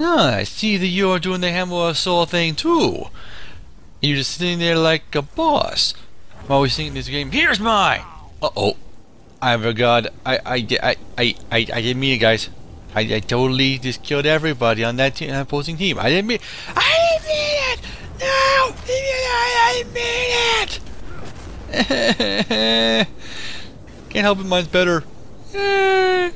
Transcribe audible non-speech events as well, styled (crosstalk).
Ah, I see that you're doing the hammer assault thing too. And you're just sitting there like a boss. I'm always thinking this game, here's mine! Uh-oh. I forgot. I, I, I, I, I, I didn't mean it, guys. I, I totally just killed everybody on that team, opposing team. I didn't mean I didn't mean it! No! I didn't mean it! (laughs) Can't help it, mine's better. Eh.